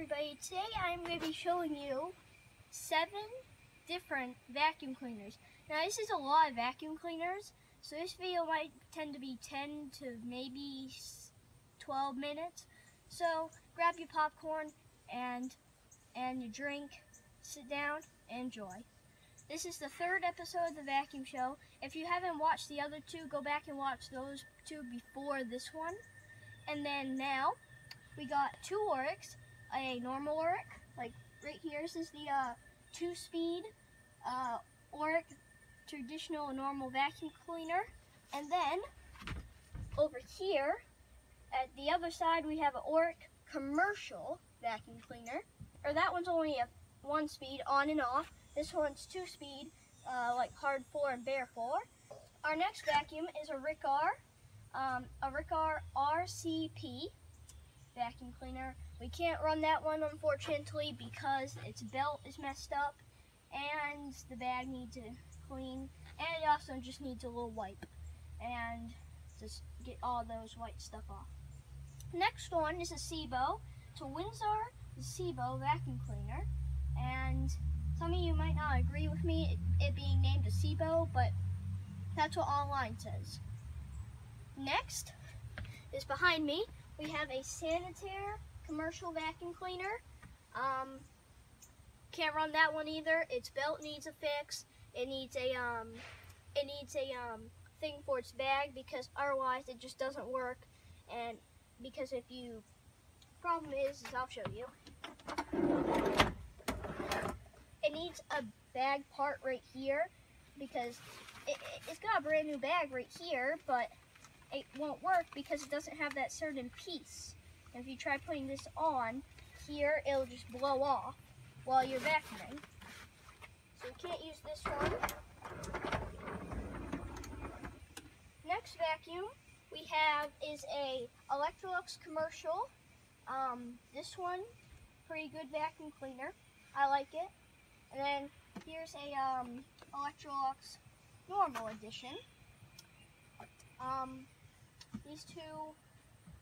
everybody, today I'm going to be showing you seven different vacuum cleaners. Now this is a lot of vacuum cleaners, so this video might tend to be 10 to maybe 12 minutes. So grab your popcorn and, and your drink, sit down, and enjoy. This is the third episode of the Vacuum Show. If you haven't watched the other two, go back and watch those two before this one. And then now, we got two Orecks, a normal Oreck, like right here, this is the uh, two-speed uh, Oreck traditional normal vacuum cleaner. And then, over here, at the other side, we have an Oreck commercial vacuum cleaner. Or that one's only a one speed, on and off. This one's two speed, uh, like hard four and bare four. Our next vacuum is a Riccar, um, a Riccar RCP vacuum cleaner. We can't run that one unfortunately because its belt is messed up and the bag needs to clean and it also just needs a little wipe and just get all those white stuff off. Next one is a SIBO. It's a Windsor SIBO vacuum cleaner and some of you might not agree with me it, it being named a SIBO, but that's what online says. Next is behind me we have a Sanitaire commercial vacuum cleaner. Um, can't run that one either. Its belt needs a fix. It needs a um, it needs a um, thing for its bag because otherwise it just doesn't work. And because if you problem is, is I'll show you. It needs a bag part right here because it, it's got a brand new bag right here, but it won't work because it doesn't have that certain piece. If you try putting this on, here it'll just blow off while you're vacuuming. So you can't use this one. Next vacuum we have is a Electrolux commercial. Um, this one, pretty good vacuum cleaner. I like it. And then here's a um, Electrolux normal edition. Um, these two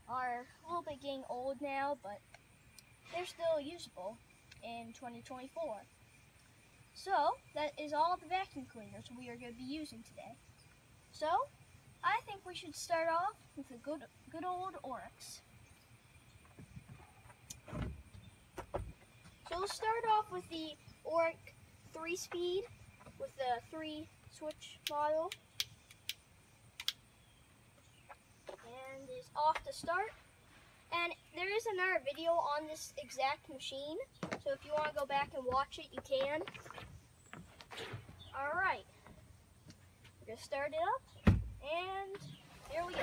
are a little bit getting old now, but they're still usable in 2024. So, that is all the vacuum cleaners we are going to be using today. So, I think we should start off with the good, good old Orecks. So we'll start off with the Oreck 3-speed with the 3-switch model. is off to start. And there is another video on this exact machine. So if you want to go back and watch it, you can. Alright. We're going to start it up. And here we go.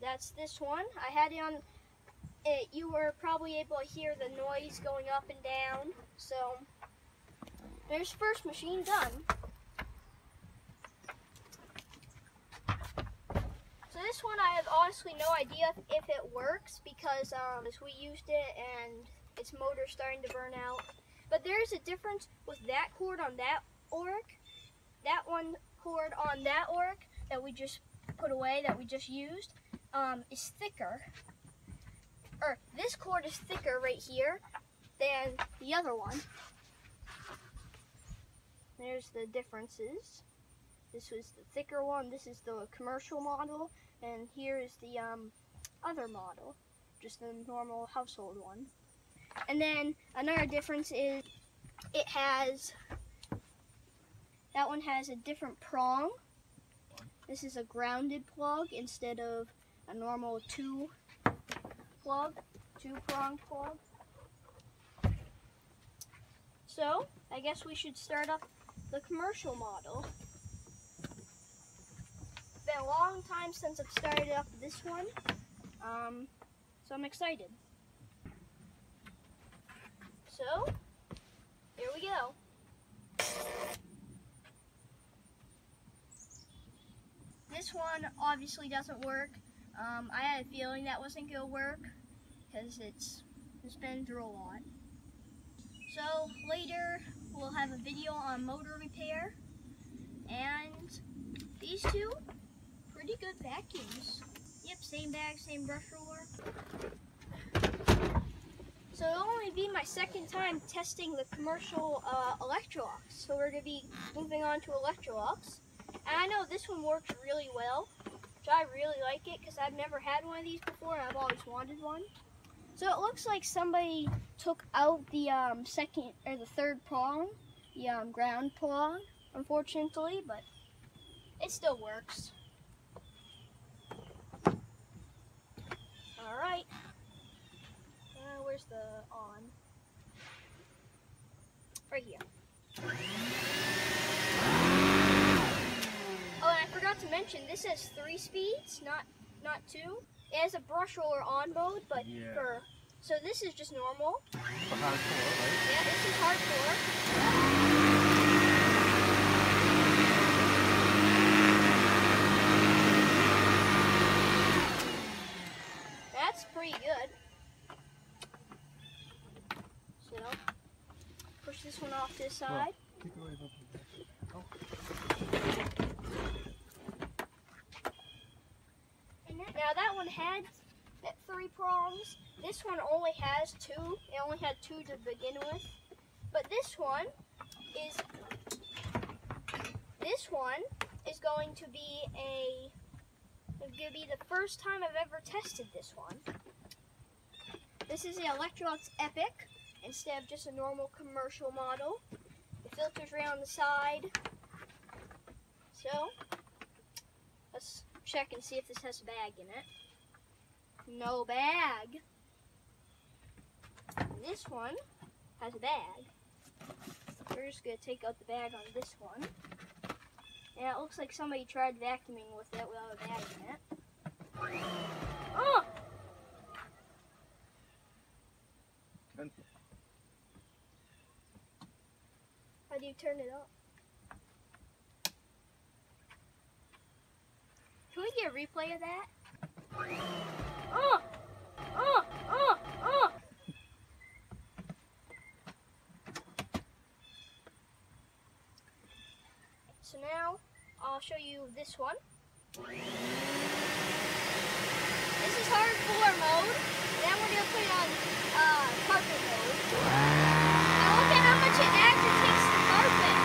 That's this one. I had it on it, you were probably able to hear the noise going up and down. So there's first machine done. So this one I have honestly no idea if it works because um, we used it and its motor starting to burn out. But there is a difference with that cord on that Oreck. That one cord on that Oreck that we just put away, that we just used, um, is thicker or this cord is thicker right here than the other one. There's the differences. This was the thicker one, this is the commercial model, and here is the um, other model, just the normal household one. And then another difference is it has, that one has a different prong. This is a grounded plug instead of a normal two two-pronged plug. So, I guess we should start up the commercial model. Been a long time since I've started up this one, um, so I'm excited. So, here we go. This one obviously doesn't work. Um, I had a feeling that wasn't going to work because it's, it's been through a lot. So later we'll have a video on motor repair and these two, pretty good vacuums. Yep, same bag, same brush roller. So it'll only be my second time testing the commercial uh, Electrolux. So we're going to be moving on to Electrolux. And I know this one works really well. Which I really like it because I've never had one of these before and I've always wanted one. So it looks like somebody took out the um, second or the third prong, the um, ground prong, unfortunately, but it still works. All right. Uh, where's the on? Right here. Oh, and I forgot to mention, this has three speeds, not not two. It has a brush roller on mode, but Yeah. for so this is just normal. For hardcore, right? Yeah, this is hardcore. That's pretty good. So, push this one off to the side. Take it away, Bob. Now that one had three prongs. This one only has two. It only had two to begin with. But this one is this one is going to be a it's going to be the first time I've ever tested this one. This is the Electrolux Epic instead of just a normal commercial model. The filters right on the side. So, let's check and see if this has a bag in it. No bag. This one has a bag. We're just gonna take out the bag on this one. And it looks like somebody tried vacuuming with it without a bag in it. Oh! How do you turn it off? Can we get a replay of that? So now I'll show you this one. This is hard floor mode. Then we're gonna put it on uh, carpet mode. Now look at how much it agitates the carpet.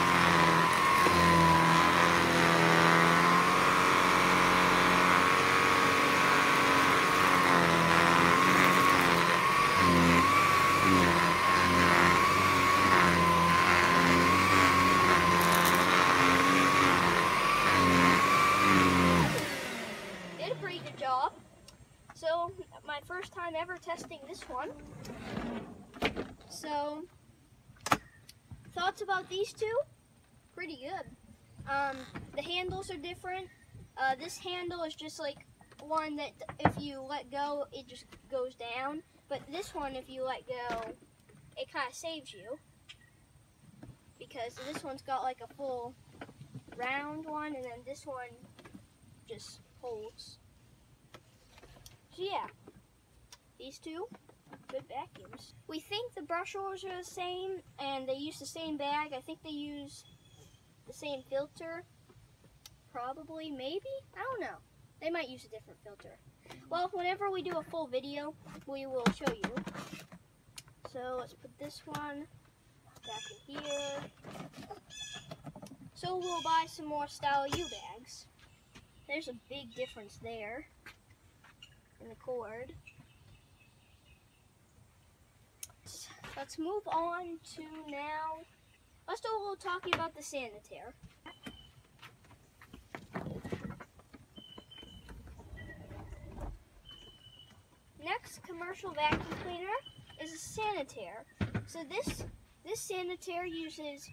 Did a pretty good job. So my first time ever testing this one. So thoughts about these two? Pretty good. Um, the handles are different. Uh, this handle is just like one that if you let go, it just goes down. But this one, if you let go, it kind of saves you. Because this one's got like a full round one, and then this one just holds. So yeah, these two, good vacuums. We think the brush rollers are the same, and they use the same bag. I think they use the same filter. Probably, maybe? I don't know. They might use a different filter. Well, whenever we do a full video, we will show you. So let's put this one back in here. So we'll buy some more Style U bags. There's a big difference there in the cord. Let's move on to now. Let's do a little talking about the sanitaire. Next commercial vacuum cleaner is a sanitaire. So this this sanitaire uses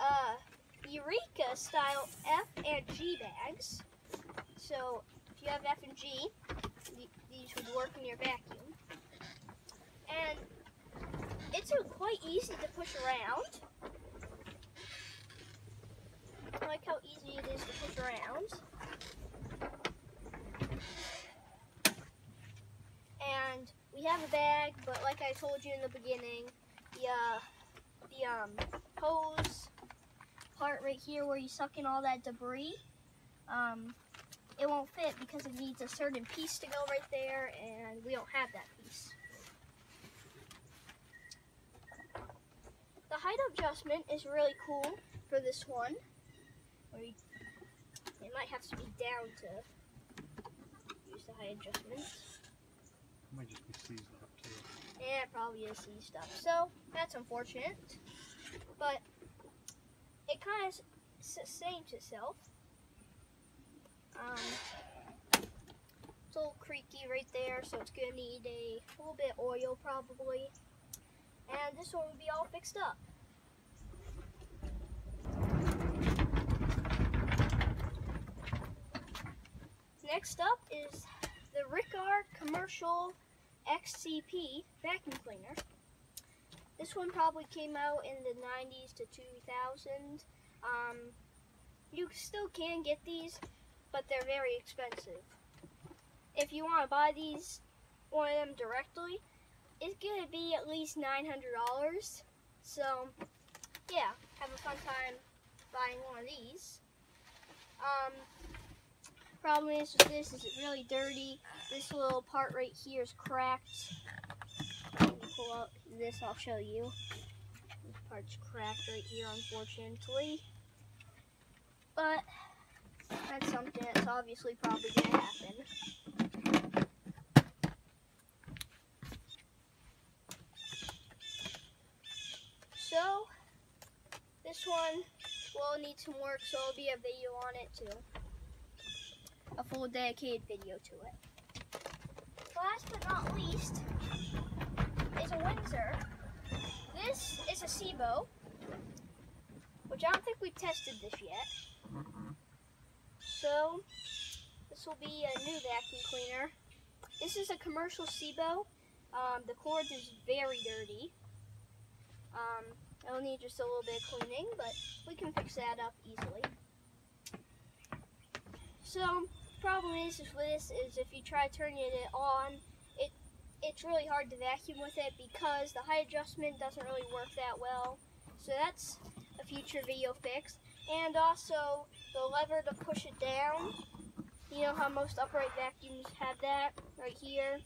uh, Eureka style F and G bags. So if you have F and G, th- these would work in your vacuum. And it's uh, quite easy to push around. I like how easy it is to push around. And we have a bag, but like I told you in the beginning, the uh, the um, hose part right here where you suck in all that debris um, it won't fit because it needs a certain piece to go right there, and we don't have that piece. The height adjustment is really cool for this one. You, it might have to be down to use the height adjustment. It Might just be seized up too. Yeah, it probably is sea stuff. So that's unfortunate, but it kind of sustains itself. Um, it's a little creaky right there, so it's gonna need a little bit of oil probably. And this one will be all fixed up. Next up is the Riccar Commercial XCP vacuum cleaner. This one probably came out in the 90s to 2000. Um, you still can get these, but they're very expensive. If you want to buy these, one of them directly, it's going to be at least $900. So, yeah, have a fun time buying one of these. Um, problem is with this is it really dirty. This little part right here is cracked. Pull up this, I'll show you. This part's cracked right here, unfortunately. But that's something that's obviously probably going to happen. So, this one will need some work, so there'll be a video on it too. A full dedicated video to it. Last but not least is a Windsor. This is a SIBO, which I don't think we've tested this yet. So, this will be a new vacuum cleaner. This is a commercial SIBO. Um, the cord is very dirty. Um, it'll need just a little bit of cleaning, but we can fix that up easily. So, problem is with this is if you try turning it on, it it's really hard to vacuum with it because the height adjustment doesn't really work that well. So that's a future video fix. And also the lever to push it down. You know how most upright vacuums have that right here.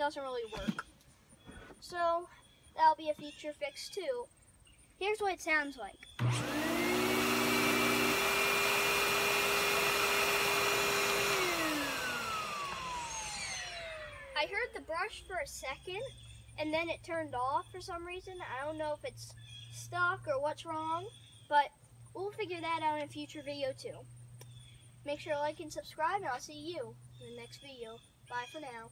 Doesn't really work. So that'll be a future fix too. Here's what it sounds like. I heard the brush for a second and then it turned off for some reason. I don't know if it's stuck or what's wrong, but we'll figure that out in a future video too. Make sure to like and subscribe and I'll see you in the next video. Bye for now.